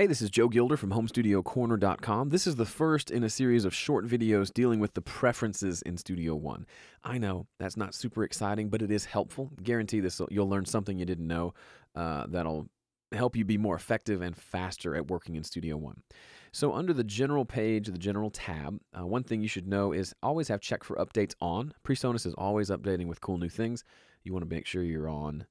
Hey, this is Joe Gilder from HomeStudioCorner.com. This is the first in a series of short videos dealing with the preferences in Studio One. I know that's not super exciting, but it is helpful. Guarantee this you'll learn something you didn't know uh, that'll help you be more effective and faster at working in Studio One. So, under the General page, the General tab, uh, one thing you should know is always have check for updates on. PreSonus is always updating with cool new things. You want to make sure you're on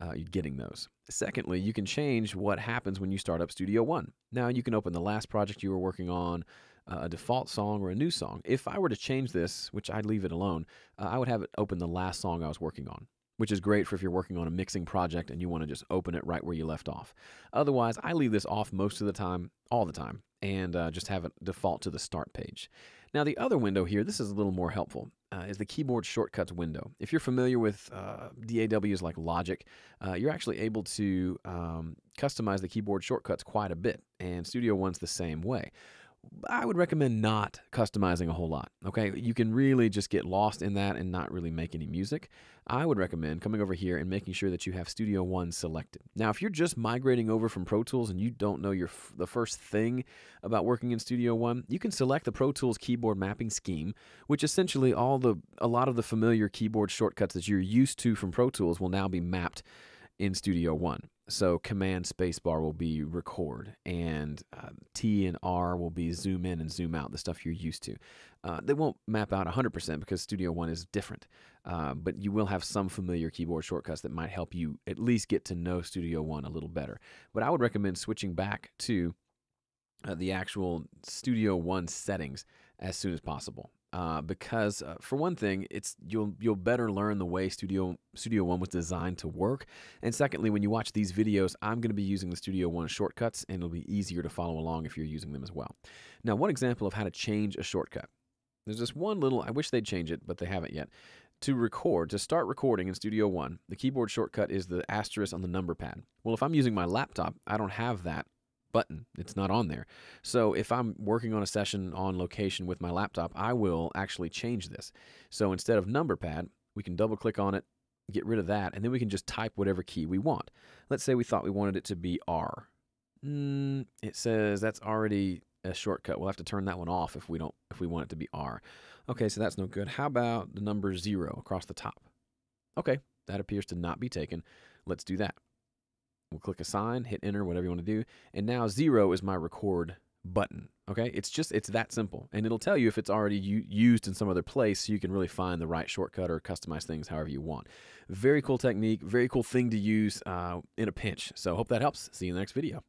uh, you're getting those. Secondly, you can change what happens when you start up Studio One. Now, you can open the last project you were working on, uh, a default song, or a new song. If I were to change this, which I'd leave it alone, uh, I would have it open the last song I was working on, which is great for if you're working on a mixing project and you want to just open it right where you left off. Otherwise, I leave this off most of the time, all the time, and uh, just have it default to the start page. Now, the other window here, this is a little more helpful, uh, is the keyboard shortcuts window. If you're familiar with uh, DAWs like Logic, uh, you're actually able to um, customize the keyboard shortcuts quite a bit, and Studio One's the same way. I would recommend not customizing a whole lot. Okay, you can really just get lost in that and not really make any music. I would recommend coming over here and making sure that you have Studio One selected. Now, if you're just migrating over from Pro Tools and you don't know your the first thing about working in Studio One, you can select the Pro Tools keyboard mapping scheme, which essentially all the a lot of the familiar keyboard shortcuts that you're used to from Pro Tools will now be mapped in Studio One. So Command Spacebar will be record, and uh, T and R will be zoom in and zoom out, the stuff you're used to. Uh, they won't map out 100% because Studio One is different, uh, but you will have some familiar keyboard shortcuts that might help you at least get to know Studio One a little better. But I would recommend switching back to uh, the actual Studio One settings as soon as possible uh, because uh, for one thing, it's you'll you'll better learn the way Studio Studio One was designed to work, and secondly, when you watch these videos, I'm going to be using the Studio One shortcuts, and it'll be easier to follow along if you're using them as well. Now, one example of how to change a shortcut. There's this one little. I wish they'd change it, but they haven't yet. To record, to start recording in Studio One, the keyboard shortcut is the asterisk on the number pad. Well, if I'm using my laptop, I don't have that button. It's not on there. So if I'm working on a session on location with my laptop, I will actually change this. So instead of number pad, we can double click on it, get rid of that, and then we can just type whatever key we want. Let's say we thought we wanted it to be R. Mm, it says that's already a shortcut. We'll have to turn that one off if we don't if we want it to be R. Okay, so that's no good. How about the number zero across the top? Okay, that appears to not be taken. Let's do that. We'll click assign, hit enter, whatever you want to do. And now zero is my record button. Okay, it's just it's that simple, and it'll tell you if it's already used in some other place, so you can really find the right shortcut or customize things however you want. Very cool technique, very cool thing to use uh, in a pinch. So hope that helps. See you in the next video.